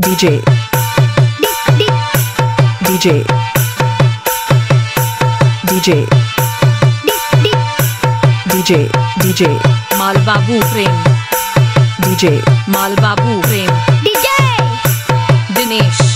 DJ DJ DJ DJ DJ Malbabu Prem. DJ Malbabu Prem. Dinesh.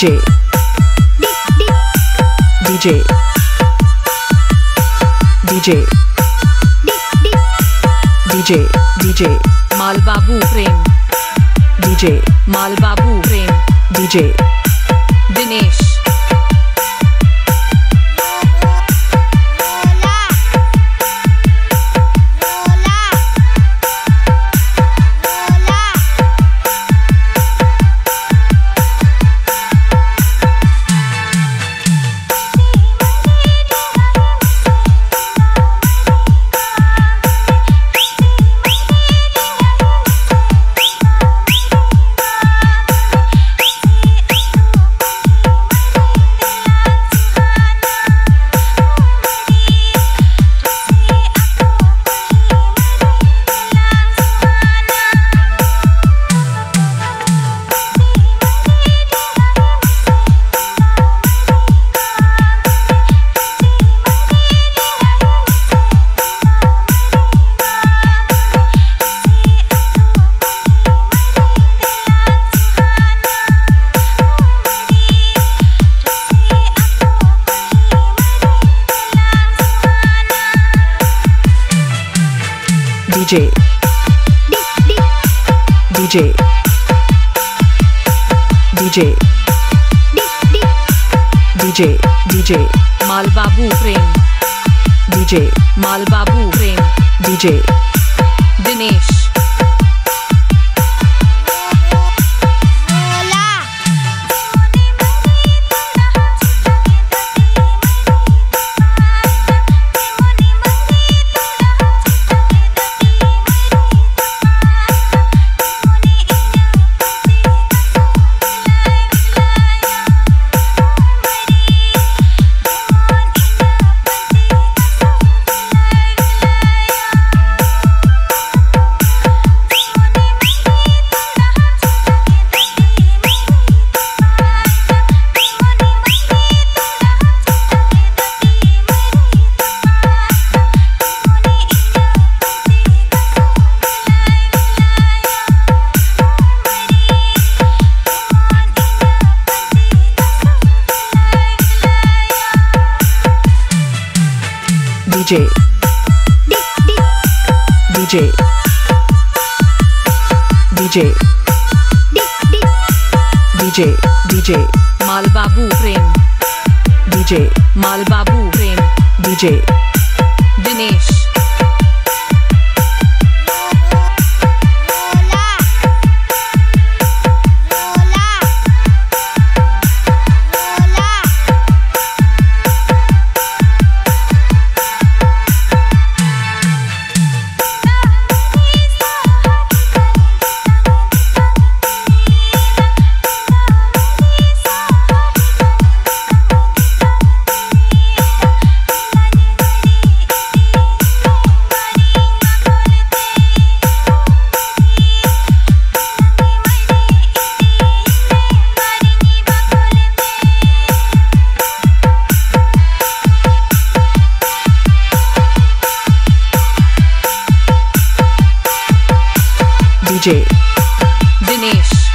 DJ DJ DJ DJ DJ Malbabu Prem. DJ Malbabu Prem. DJ Dinesh. DJ DJ DJ DJ DJ Malbabu Prem. DJ Malbabu Prem. DJ Dinesh. DJ DJ DJ DJ DJ Malbabu Prem. DJ Malbabu Prem. DJ DJ Dinesh.